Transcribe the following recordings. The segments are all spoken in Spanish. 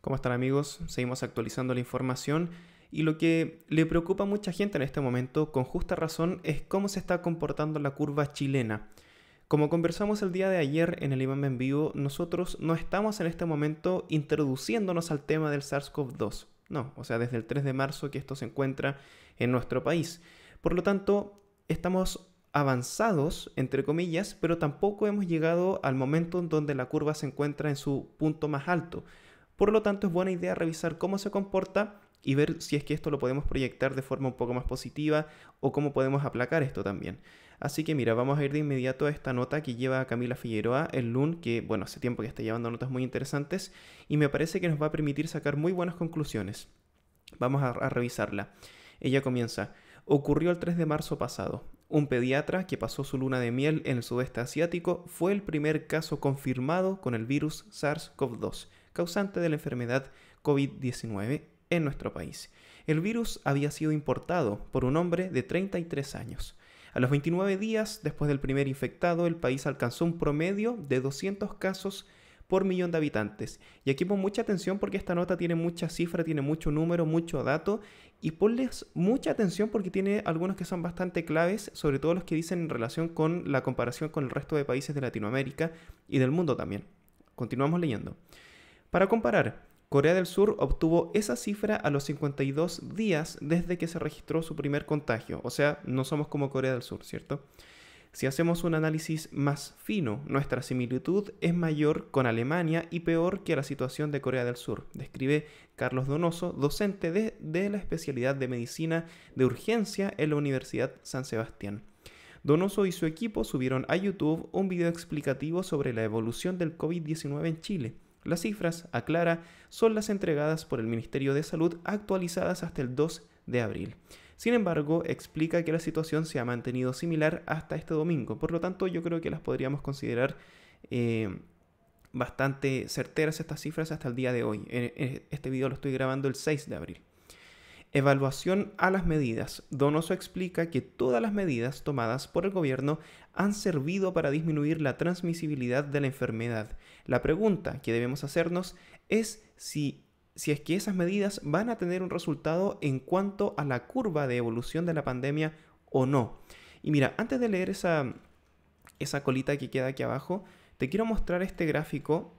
¿Cómo están amigos? Seguimos actualizando la información y lo que le preocupa a mucha gente en este momento, con justa razón, es cómo se está comportando la curva chilena. Como conversamos el día de ayer en el IMAM en vivo, nosotros no estamos en este momento introduciéndonos al tema del SARS-CoV-2. No, o sea, desde el 3 de marzo que esto se encuentra en nuestro país. Por lo tanto, estamos avanzados, entre comillas, pero tampoco hemos llegado al momento en donde la curva se encuentra en su punto más alto. Por lo tanto, es buena idea revisar cómo se comporta y ver si es que esto lo podemos proyectar de forma un poco más positiva o cómo podemos aplacar esto también. Así que mira, vamos a ir de inmediato a esta nota que lleva Camila Figueroa, el LUN, que bueno, hace tiempo que está llevando notas muy interesantes y me parece que nos va a permitir sacar muy buenas conclusiones. Vamos a, a revisarla. Ella comienza, ocurrió el 3 de marzo pasado. Un pediatra que pasó su luna de miel en el sudeste asiático fue el primer caso confirmado con el virus SARS-CoV-2 causante de la enfermedad COVID-19 en nuestro país. El virus había sido importado por un hombre de 33 años. A los 29 días después del primer infectado, el país alcanzó un promedio de 200 casos por millón de habitantes. Y aquí pon mucha atención porque esta nota tiene mucha cifra, tiene mucho número, mucho dato. Y ponles mucha atención porque tiene algunos que son bastante claves, sobre todo los que dicen en relación con la comparación con el resto de países de Latinoamérica y del mundo también. Continuamos leyendo. Para comparar, Corea del Sur obtuvo esa cifra a los 52 días desde que se registró su primer contagio, o sea, no somos como Corea del Sur, ¿cierto? Si hacemos un análisis más fino, nuestra similitud es mayor con Alemania y peor que la situación de Corea del Sur, describe Carlos Donoso, docente de, la especialidad de medicina de urgencia en la Universidad San Sebastián. Donoso y su equipo subieron a YouTube un video explicativo sobre la evolución del COVID-19 en Chile las cifras, aclara, son las entregadas por el Ministerio de Salud actualizadas hasta el 2 de abril. Sin embargo, explica que la situación se ha mantenido similar hasta este domingo, por lo tanto yo creo que las podríamos considerar eh, bastante certeras estas cifras hasta el día de hoy. Este video lo estoy grabando el 6 de abril. Evaluación a las medidas. Donoso explica que todas las medidas tomadas por el gobierno han servido para disminuir la transmisibilidad de la enfermedad. La pregunta que debemos hacernos es si, si es que esas medidas van a tener un resultado en cuanto a la curva de evolución de la pandemia o no. Y mira, antes de leer esa, esa colita que queda aquí abajo, te quiero mostrar este gráfico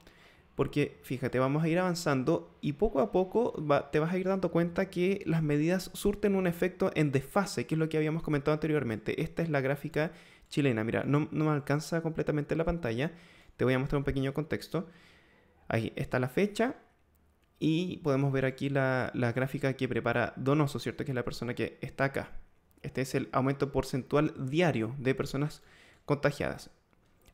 porque fíjate, vamos a ir avanzando y poco a poco te vas a ir dando cuenta que las medidas surten un efecto en desfase, que es lo que habíamos comentado anteriormente. Esta es la gráfica chilena. Mira, no, me alcanza completamente la pantalla. Te voy a mostrar un pequeño contexto. Ahí está la fecha y podemos ver aquí la, la gráfica que prepara Donoso, ¿cierto? Que es la persona que está acá. Este es el aumento porcentual diario de personas contagiadas.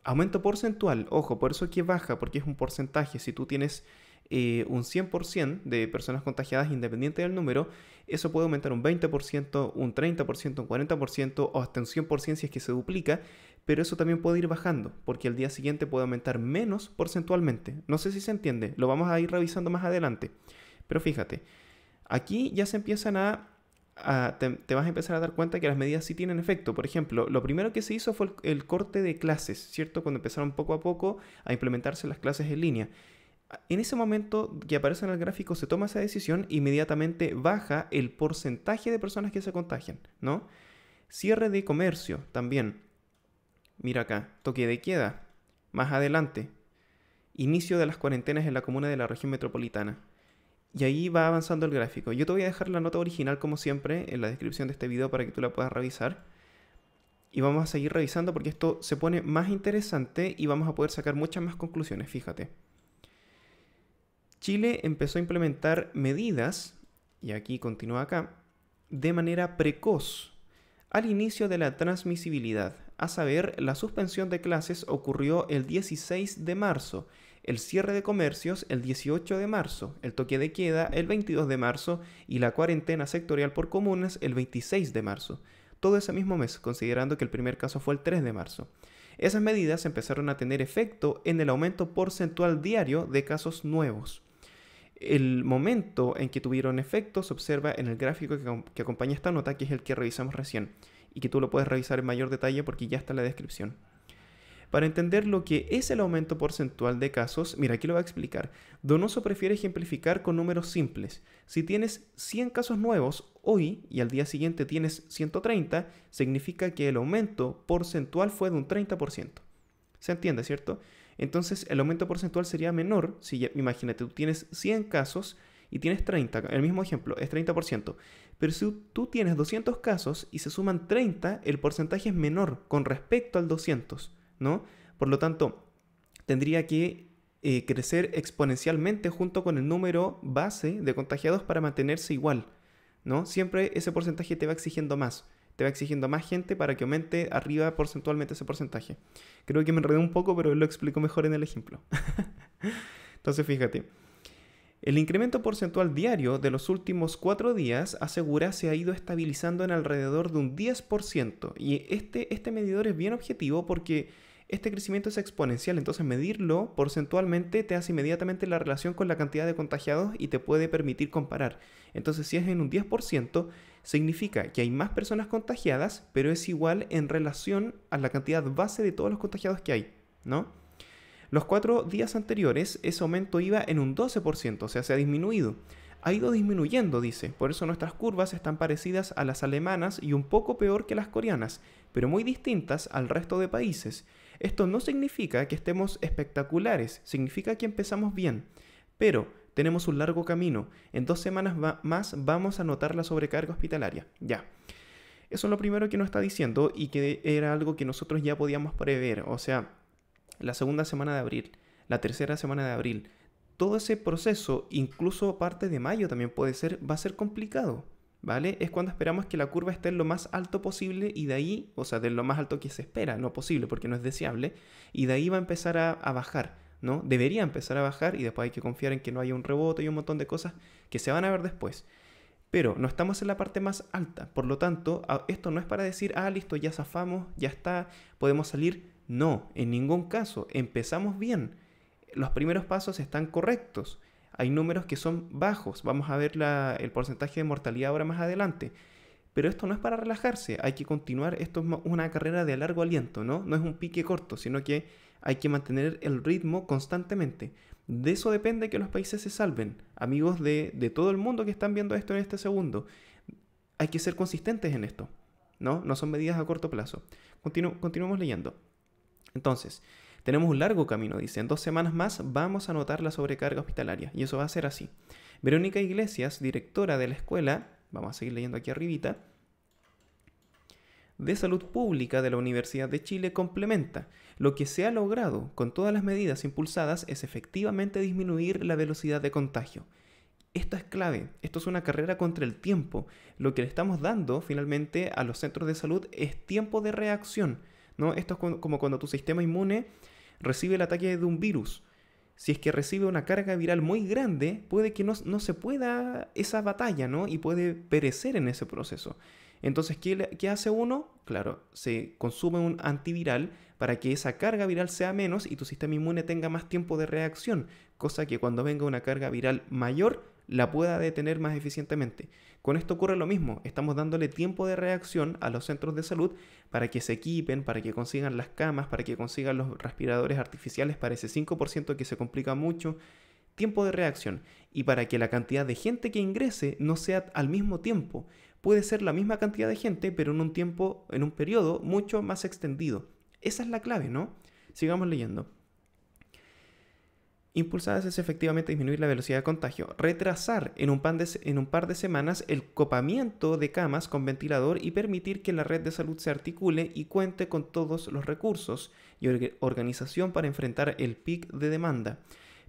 Aumento porcentual, ojo, por eso que baja, porque es un porcentaje. Si tú tienes eh, un 100% de personas contagiadas independiente del número, eso puede aumentar un 20%, un 30%, un 40% o hasta un 100% si es que se duplica, pero eso también puede ir bajando, porque el día siguiente puede aumentar menos porcentualmente. No sé si se entiende, lo vamos a ir revisando más adelante. Pero fíjate, aquí ya se empiezan a te, vas a empezar a dar cuenta que las medidas sí tienen efecto. Por ejemplo, lo primero que se hizo fue el, corte de clases, ¿cierto? Cuando empezaron poco a poco a implementarse las clases en línea. En ese momento que aparece en el gráfico se toma esa decisión, inmediatamente baja el porcentaje de personas que se contagian, ¿no? Cierre de comercio también. Mira acá, toque de queda. Más adelante, inicio de las cuarentenas en la comuna de la región metropolitana. Y ahí va avanzando el gráfico. Yo te voy a dejar la nota original como siempre en la descripción de este video para que tú la puedas revisar. Y vamos a seguir revisando porque esto se pone más interesante y vamos a poder sacar muchas más conclusiones, fíjate. Chile empezó a implementar medidas, y aquí continúa acá, de manera precoz al inicio de la transmisibilidad, a saber, la suspensión de clases ocurrió el 16 de marzo el cierre de comercios el 18 de marzo, el toque de queda el 22 de marzo y la cuarentena sectorial por comunas el 26 de marzo, todo ese mismo mes, considerando que el primer caso fue el 3 de marzo. Esas medidas empezaron a tener efecto en el aumento porcentual diario de casos nuevos. El momento en que tuvieron efecto se observa en el gráfico que, acompaña esta nota, que es el que revisamos recién, y que tú lo puedes revisar en mayor detalle porque ya está en la descripción. Para entender lo que es el aumento porcentual de casos, mira, aquí lo voy a explicar. Donoso prefiere ejemplificar con números simples. Si tienes 100 casos nuevos hoy y al día siguiente tienes 130, significa que el aumento porcentual fue de un 30%. ¿Se entiende, cierto? Entonces el aumento porcentual sería menor si, imagínate, tú tienes 100 casos y tienes 30, el mismo ejemplo, es 30%. Pero si tú tienes 200 casos y se suman 30, el porcentaje es menor con respecto al 200, ¿no? Por lo tanto, tendría que eh, crecer exponencialmente junto con el número base de contagiados para mantenerse igual, ¿no? Siempre ese porcentaje te va exigiendo más, te va exigiendo más gente para que aumente arriba porcentualmente ese porcentaje. Creo que me enredé un poco, pero lo explico mejor en el ejemplo. Entonces, fíjate. El incremento porcentual diario de los últimos cuatro días asegura se ha ido estabilizando en alrededor de un 10%. Y este, este medidor es bien objetivo porque este crecimiento es exponencial, entonces medirlo porcentualmente te hace inmediatamente la relación con la cantidad de contagiados y te puede permitir comparar. Entonces si es en un 10%, significa que hay más personas contagiadas, pero es igual en relación a la cantidad base de todos los contagiados que hay, ¿no? Los cuatro días anteriores ese aumento iba en un 12%, o sea, se ha disminuido. Ha ido disminuyendo, dice, por eso nuestras curvas están parecidas a las alemanas y un poco peor que las coreanas, pero muy distintas al resto de países. Esto no significa que estemos espectaculares, significa que empezamos bien, pero tenemos un largo camino. En dos semanas más vamos a notar la sobrecarga hospitalaria. Ya. Eso es lo primero que nos está diciendo y que era algo que nosotros ya podíamos prever. O sea, la segunda semana de abril, la tercera semana de abril, todo ese proceso, incluso parte de mayo también puede ser, va a ser complicado, ¿vale? Es cuando esperamos que la curva esté en lo más alto posible y de ahí, o sea, de lo más alto que se espera, no posible porque no es deseable, y de ahí va a empezar a, a bajar, ¿no? Debería empezar a bajar y después hay que confiar en que no haya un rebote y un montón de cosas que se van a ver después. Pero no estamos en la parte más alta, por lo tanto, esto no es para decir, ah, listo, ya zafamos, ya está, podemos salir no, en ningún caso. Empezamos bien. Los primeros pasos están correctos. Hay números que son bajos. Vamos a ver el porcentaje de mortalidad ahora más adelante. Pero esto no es para relajarse. Hay que continuar. Esto es una carrera de largo aliento, ¿no? No es un pique corto, sino que hay que mantener el ritmo constantemente. De eso depende que los países se salven. Amigos de, todo el mundo que están viendo esto en este segundo. Hay que ser consistentes en esto. ¿no? No son medidas a corto plazo. continuamos leyendo. Entonces, tenemos un largo camino, dice. En dos semanas más vamos a notar la sobrecarga hospitalaria. Y eso va a ser así. Verónica Iglesias, directora de la escuela, vamos a seguir leyendo aquí arribita, de Salud Pública de la Universidad de Chile complementa. Lo que se ha logrado con todas las medidas impulsadas es efectivamente disminuir la velocidad de contagio. Esto es clave, esto es una carrera contra el tiempo. Lo que le estamos dando finalmente a los centros de salud es tiempo de reacción. ¿no? Esto es como cuando tu sistema inmune recibe el ataque de un virus. Si es que recibe una carga viral muy grande, puede que no, se pueda esa batalla, ¿no? Y puede perecer en ese proceso. Entonces, ¿qué, ¿qué, hace uno? Claro, se consume un antiviral para que esa carga viral sea menos y tu sistema inmune tenga más tiempo de reacción, cosa que cuando venga una carga viral mayor la pueda detener más eficientemente. Con esto ocurre lo mismo, estamos dándole tiempo de reacción a los centros de salud para que se equipen, para que consigan las camas, para que consigan los respiradores artificiales para ese 5% que se complica mucho. Tiempo de reacción y para que la cantidad de gente que ingrese no sea al mismo tiempo. Puede ser la misma cantidad de gente, pero en un tiempo, en un periodo mucho más extendido. Esa es la clave, ¿no? Sigamos leyendo impulsadas es efectivamente disminuir la velocidad de contagio, retrasar en un, par de semanas el copamiento de camas con ventilador y permitir que la red de salud se articule y cuente con todos los recursos y organización para enfrentar el pic de demanda.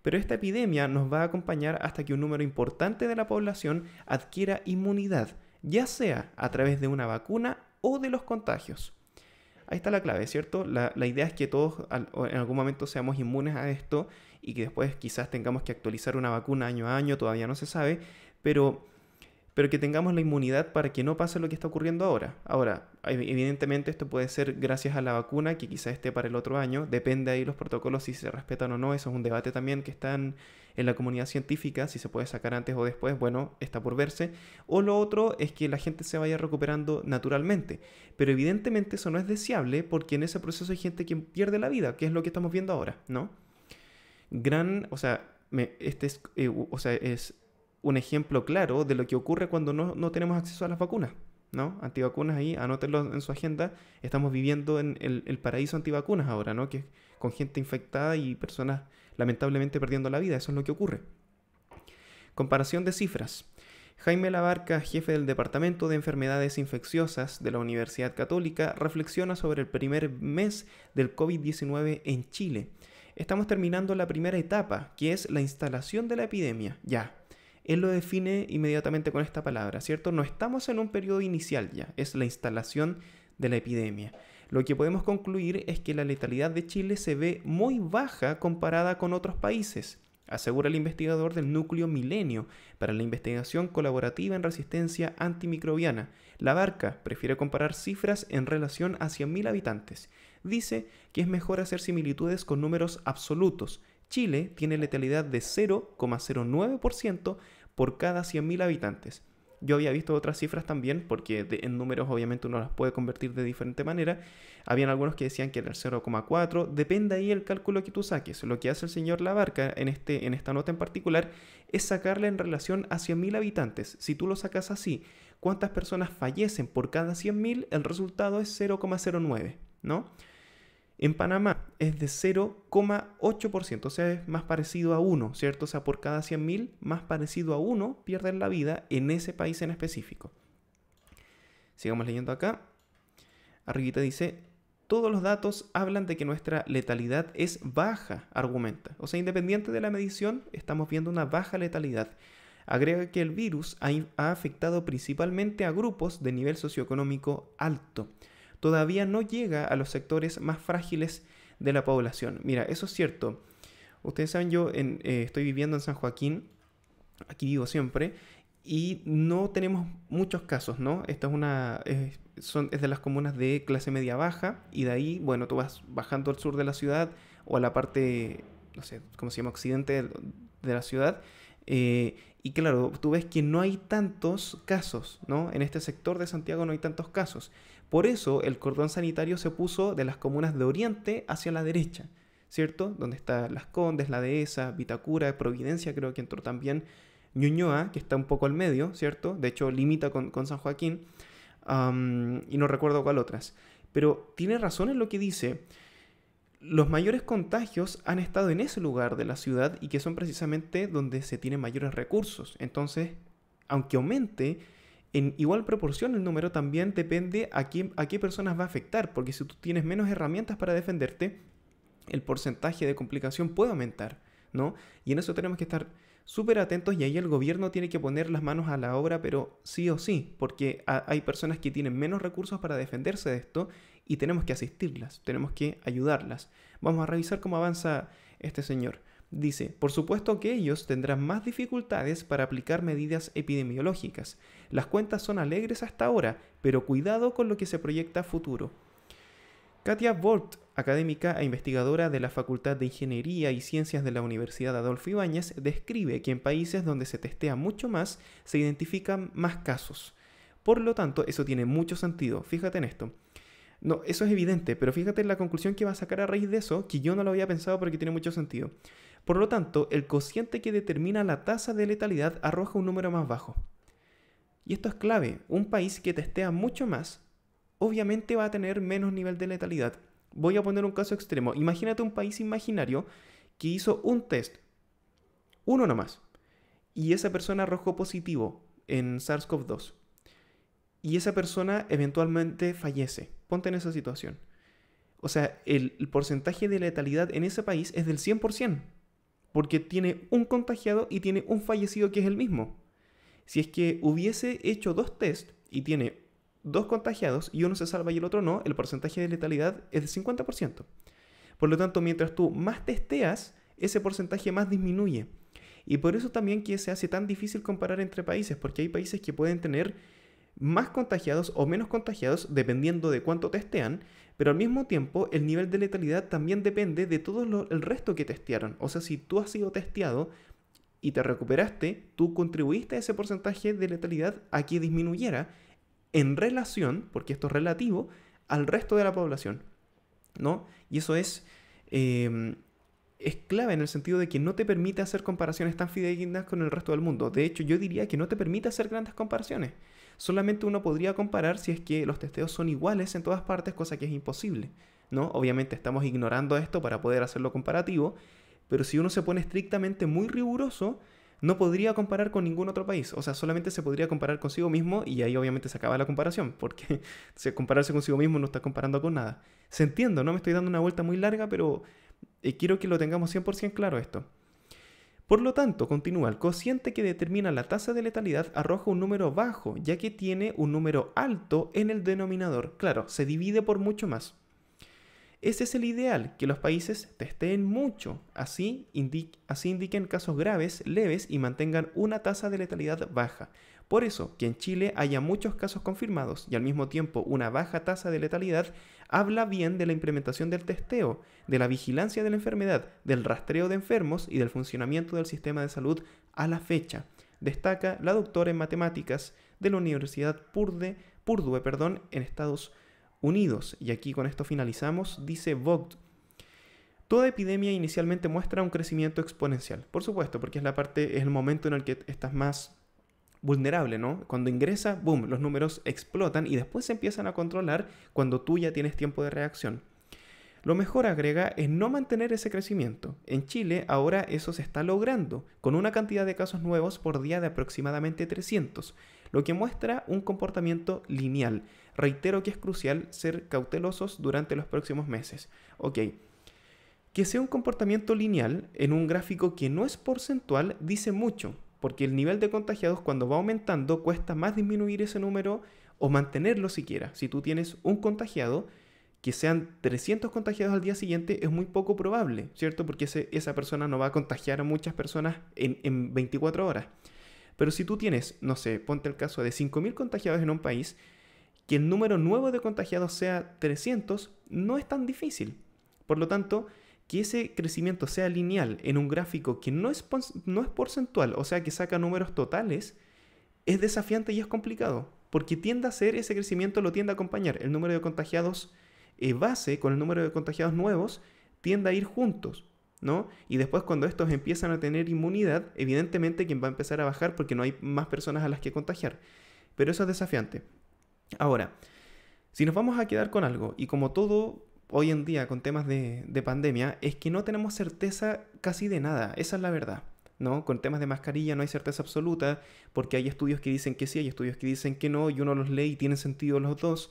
Pero esta epidemia nos va a acompañar hasta que un número importante de la población adquiera inmunidad, ya sea a través de una vacuna o de los contagios. Ahí está la clave, ¿cierto? La idea es que todos en algún momento seamos inmunes a esto y que después quizás tengamos que actualizar una vacuna año a año, todavía no se sabe, pero, pero que tengamos la inmunidad para que no pase lo que está ocurriendo ahora. Ahora, evidentemente esto puede ser gracias a la vacuna, que quizás esté para el otro año, depende ahí los protocolos si se respetan o no, eso es un debate también que está en, en la comunidad científica, si se puede sacar antes o después, bueno, está por verse. O lo otro es que la gente se vaya recuperando naturalmente. Pero evidentemente eso no es deseable porque en ese proceso hay gente que pierde la vida, que es lo que estamos viendo ahora, ¿no? Gran, o sea, este es, eh, o sea, es un ejemplo claro de lo que ocurre cuando no, no tenemos acceso a las vacunas. ¿no? Antivacunas ahí, anótenlo en su agenda. Estamos viviendo en el, paraíso antivacunas ahora, ¿no? Que con gente infectada y personas lamentablemente perdiendo la vida. Eso es lo que ocurre. Comparación de cifras. Jaime Labarca, jefe del Departamento de Enfermedades Infecciosas de la Universidad Católica, reflexiona sobre el primer mes del COVID-19 en Chile. Estamos terminando la primera etapa, que es la instalación de la epidemia. Ya, él lo define inmediatamente con esta palabra, ¿cierto? No estamos en un periodo inicial ya, es la instalación de la epidemia. Lo que podemos concluir es que la letalidad de Chile se ve muy baja comparada con otros países, asegura el investigador del núcleo Milenio para la investigación colaborativa en resistencia antimicrobiana. La Barca prefiere comparar cifras en relación a 100.000 habitantes. Dice que es mejor hacer similitudes con números absolutos. Chile tiene letalidad de 0,09% por cada 100.000 habitantes. Yo había visto otras cifras también, porque en números obviamente uno las puede convertir de diferente manera. Habían algunos que decían que era el 0,4. Depende ahí el cálculo que tú saques. Lo que hace el señor Labarca en, este, en esta nota en particular es sacarla en relación a 100.000 habitantes. Si tú lo sacas así, ¿cuántas personas fallecen por cada 100.000? El resultado es 0,09, ¿no? En Panamá es de 0,8%, o sea, es más parecido a 1, ¿cierto? O sea, por cada 100.000, más parecido a 1 pierden la vida en ese país en específico. Sigamos leyendo acá. Arribita dice, todos los datos hablan de que nuestra letalidad es baja, argumenta. O sea, independiente de la medición, estamos viendo una baja letalidad. Agrega que el virus ha, ha afectado principalmente a grupos de nivel socioeconómico alto todavía no llega a los sectores más frágiles de la población. Mira, eso es cierto. Ustedes saben, yo eh, estoy viviendo en San Joaquín, aquí vivo siempre, y no tenemos muchos casos, ¿no? Esta es una. son, es de las comunas de clase media baja, y de ahí, bueno, tú vas bajando al sur de la ciudad o a la parte, no sé, ¿cómo se llama? Occidente de la ciudad. Eh, y claro, tú ves que no hay tantos casos, ¿no? En este sector de Santiago no hay tantos casos. Por eso el cordón sanitario se puso de las comunas de Oriente hacia la derecha, ¿cierto? Donde están Las Condes, La Dehesa, Vitacura, Providencia, creo que entró también Ñuñoa, que está un poco al medio, ¿cierto? De hecho, limita con, San Joaquín, y no recuerdo cuál otras. Pero tiene razón en lo que dice. Los mayores contagios han estado en ese lugar de la ciudad y que son precisamente donde se tienen mayores recursos. Entonces, aunque aumente, en igual proporción el número también depende a, quién, a qué personas va a afectar, porque si tú tienes menos herramientas para defenderte, el porcentaje de complicación puede aumentar, ¿no? Y en eso tenemos que estar súper atentos y ahí el gobierno tiene que poner las manos a la obra, pero sí o sí, porque hay personas que tienen menos recursos para defenderse de esto y tenemos que asistirlas, tenemos que ayudarlas. Vamos a revisar cómo avanza este señor. Dice, por supuesto que ellos tendrán más dificultades para aplicar medidas epidemiológicas. Las cuentas son alegres hasta ahora, pero cuidado con lo que se proyecta a futuro. Katia Bort, académica e investigadora de la Facultad de Ingeniería y Ciencias de la Universidad Adolfo Ibáñez, describe que en países donde se testea mucho más, se identifican más casos. Por lo tanto, eso tiene mucho sentido. Fíjate en esto. No, eso es evidente, pero fíjate en la conclusión que va a sacar a raíz de eso, que yo no lo había pensado porque tiene mucho sentido. Por lo tanto, el cociente que determina la tasa de letalidad arroja un número más bajo. Y esto es clave. Un país que testea mucho más, obviamente va a tener menos nivel de letalidad. Voy a poner un caso extremo. Imagínate un país imaginario que hizo un test, uno nomás, y esa persona arrojó positivo en SARS-CoV-2. Y esa persona eventualmente fallece. Ponte en esa situación. O sea, el, el porcentaje de letalidad en ese país es del 100% porque tiene un contagiado y tiene un fallecido que es el mismo. Si es que hubiese hecho dos test y tiene dos contagiados y uno se salva y el otro no, el porcentaje de letalidad es del 50%. Por lo tanto, mientras tú más testeas, ese porcentaje más disminuye. Y por eso también que se hace tan difícil comparar entre países, porque hay países que pueden tener más contagiados o menos contagiados dependiendo de cuánto testean, pero al mismo tiempo el nivel de letalidad también depende de todo el resto que testearon. O sea, si tú has sido testeado y te recuperaste, tú contribuiste a ese porcentaje de letalidad a que disminuyera en relación, porque esto es relativo, al resto de la población. ¿No? Y eso es, em, es clave en el sentido de que no te permite hacer comparaciones tan fidedignas con el resto del mundo. De hecho, yo diría que no te permite hacer grandes comparaciones. Solamente uno podría comparar si es que los testeos son iguales en todas partes, cosa que es imposible. ¿no? Obviamente estamos ignorando esto para poder hacerlo comparativo, pero si uno se pone estrictamente muy riguroso, no podría comparar con ningún otro país. O sea, solamente se podría comparar consigo mismo y ahí obviamente se acaba la comparación, porque si compararse consigo mismo no está comparando con nada. Se entiende, no me estoy dando una vuelta muy larga, pero eh, quiero que lo tengamos 100% claro esto. Por lo tanto, continúa, el cociente que determina la tasa de letalidad arroja un número bajo, ya que tiene un número alto en el denominador. Claro, se divide por mucho más. Ese es el ideal, que los países testeen mucho, así, así indiquen casos graves, leves y mantengan una tasa de letalidad baja. Por eso, que en Chile haya muchos casos confirmados y al mismo tiempo una baja tasa de letalidad, habla bien de la implementación del testeo, de la vigilancia de la enfermedad, del rastreo de enfermos y del funcionamiento del sistema de salud a la fecha. Destaca la doctora en matemáticas de la Universidad Purdue, Purdue perdón, en Estados Unidos. Y aquí con esto finalizamos, dice Vogt. Toda epidemia inicialmente muestra un crecimiento exponencial. Por supuesto, porque es la parte, es el momento en el que estás más vulnerable, ¿no? Cuando ingresa, boom, los números explotan y después se empiezan a controlar cuando tú ya tienes tiempo de reacción. Lo mejor, agrega, es no mantener ese crecimiento. En Chile ahora eso se está logrando, con una cantidad de casos nuevos por día de aproximadamente 300, lo que muestra un comportamiento lineal. Reitero que es crucial ser cautelosos durante los próximos meses. Ok, que sea un comportamiento lineal en un gráfico que no es porcentual dice mucho, porque el nivel de contagiados cuando va aumentando cuesta más disminuir ese número o mantenerlo siquiera. Si tú tienes un contagiado, que sean 300 contagiados al día siguiente es muy poco probable, ¿cierto? Porque esa persona no va a contagiar a muchas personas en, en 24 horas. Pero si tú tienes, no sé, ponte el caso de 5.000 contagiados en un país, que el número nuevo de contagiados sea 300, no es tan difícil. Por lo tanto, que ese crecimiento sea lineal en un gráfico que no es, no es porcentual, o sea, que saca números totales, es desafiante y es complicado, porque tiende a ser, ese crecimiento lo tiende a acompañar. El número de contagiados eh, base con el número de contagiados nuevos tiende a ir juntos. ¿no? Y después cuando estos empiezan a tener inmunidad, evidentemente quien va a empezar a bajar porque no hay más personas a las que contagiar. Pero eso es desafiante. Ahora, si nos vamos a quedar con algo, y como todo hoy en día con temas de, de pandemia, es que no tenemos certeza casi de nada, esa es la verdad. ¿no? Con temas de mascarilla no hay certeza absoluta, porque hay estudios que dicen que sí, hay estudios que dicen que no, y uno los lee y tienen sentido los dos.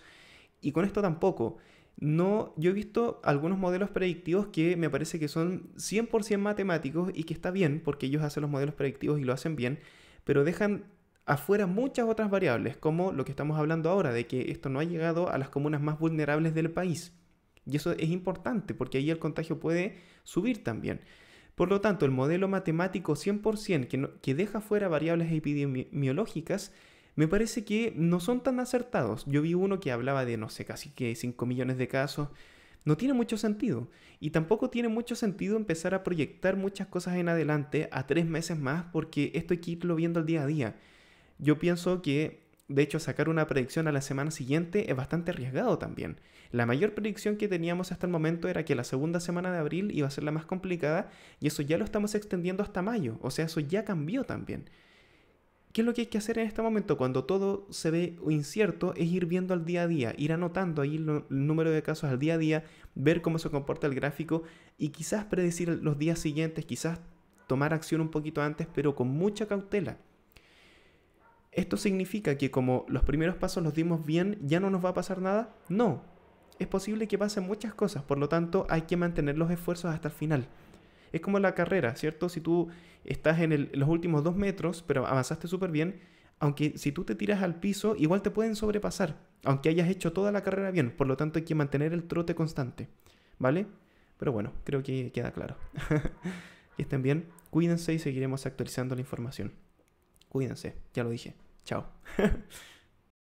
Y con esto tampoco. No, yo he visto algunos modelos predictivos que me parece que son 100% matemáticos y que está bien porque ellos hacen los modelos predictivos y lo hacen bien, pero dejan afuera muchas otras variables, como lo que estamos hablando ahora, de que esto no ha llegado a las comunas más vulnerables del país. Y eso es importante porque ahí el contagio puede subir también. Por lo tanto, el modelo matemático 100% que, que deja fuera variables epidemiológicas me parece que no son tan acertados. Yo vi uno que hablaba de, no sé, casi que 5 millones de casos. No tiene mucho sentido. Y tampoco tiene mucho sentido empezar a proyectar muchas cosas en adelante a tres meses más porque esto hay que irlo viendo al día a día. Yo pienso que, de hecho, sacar una predicción a la semana siguiente es bastante arriesgado también. La mayor predicción que teníamos hasta el momento era que la segunda semana de abril iba a ser la más complicada y eso ya lo estamos extendiendo hasta mayo. O sea, eso ya cambió también. ¿Qué es lo que hay que hacer en este momento cuando todo se ve incierto? Es ir viendo al día a día, ir anotando ahí el número de casos al día a día, ver cómo se comporta el gráfico y quizás predecir los días siguientes, quizás tomar acción un poquito antes, pero con mucha cautela. ¿Esto significa que como los primeros pasos los dimos bien, ya no nos va a pasar nada? No. Es posible que pasen muchas cosas, por lo tanto hay que mantener los esfuerzos hasta el final. Es como la carrera, ¿cierto? Si tú estás en, los últimos dos metros, pero avanzaste súper bien, aunque si tú te tiras al piso, igual te pueden sobrepasar, aunque hayas hecho toda la carrera bien. Por lo tanto, hay que mantener el trote constante, ¿vale? Pero bueno, creo que queda claro. que estén bien, cuídense y seguiremos actualizando la información. Cuídense, ya lo dije. Chao.